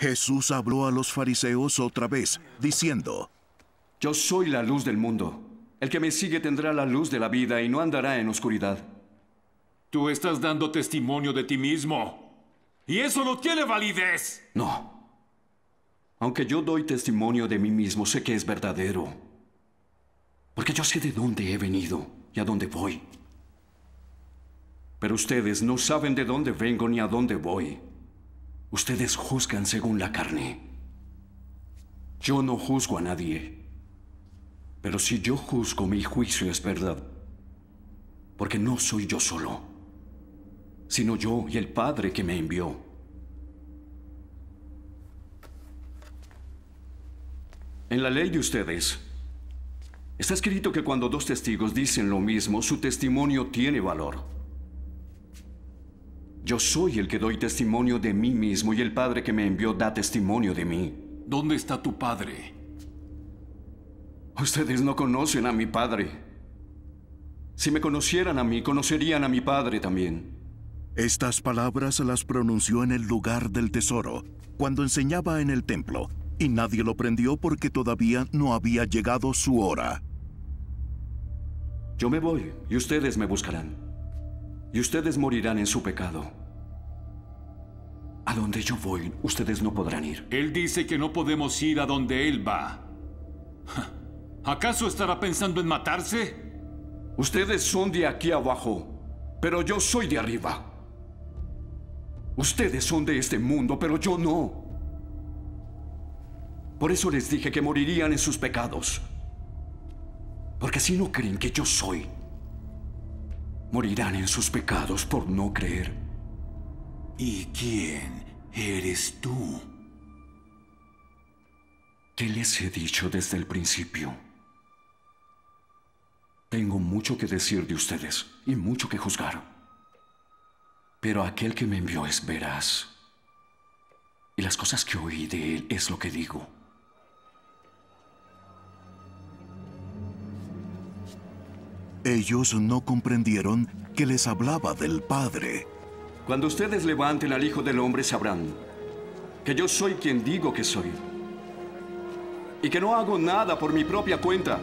Jesús habló a los fariseos otra vez, diciendo, Yo soy la luz del mundo. El que me sigue tendrá la luz de la vida y no andará en oscuridad. Tú estás dando testimonio de ti mismo. Y eso no tiene validez. No. Aunque yo doy testimonio de mí mismo, sé que es verdadero. Porque yo sé de dónde he venido y a dónde voy. Pero ustedes no saben de dónde vengo ni a dónde voy. Ustedes juzgan según la carne. Yo no juzgo a nadie. Pero si yo juzgo, mi juicio es verdad. Porque no soy yo solo, sino yo y el Padre que me envió. En la ley de ustedes, está escrito que cuando dos testigos dicen lo mismo, su testimonio tiene valor. Yo soy el que doy testimonio de mí mismo y el Padre que me envió da testimonio de mí. ¿Dónde está tu padre? Ustedes no conocen a mi Padre. Si me conocieran a mí, conocerían a mi Padre también. Estas palabras las pronunció en el lugar del tesoro, cuando enseñaba en el templo, y nadie lo prendió porque todavía no había llegado su hora. Yo me voy y ustedes me buscarán. Y ustedes morirán en su pecado. A donde yo voy, ustedes no podrán ir. Él dice que no podemos ir a donde él va. ¿Acaso estará pensando en matarse? Ustedes son de aquí abajo, pero yo soy de arriba. Ustedes son de este mundo, pero yo no. Por eso les dije que morirían en sus pecados. Porque si no creen que yo soy, morirán en sus pecados por no creer. ¿Y quién eres tú? ¿Qué les he dicho desde el principio? Tengo mucho que decir de ustedes y mucho que juzgar. Pero aquel que me envió es veraz. Y las cosas que oí de él es lo que digo. Ellos no comprendieron que les hablaba del Padre. Cuando ustedes levanten al Hijo del Hombre sabrán que yo soy quien digo que soy. Y que no hago nada por mi propia cuenta,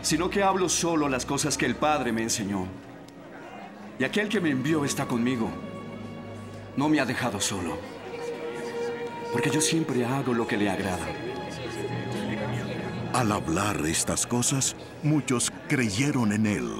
sino que hablo solo las cosas que el Padre me enseñó. Y aquel que me envió está conmigo. No me ha dejado solo. Porque yo siempre hago lo que le agrada. Al hablar estas cosas, muchos creyeron en él.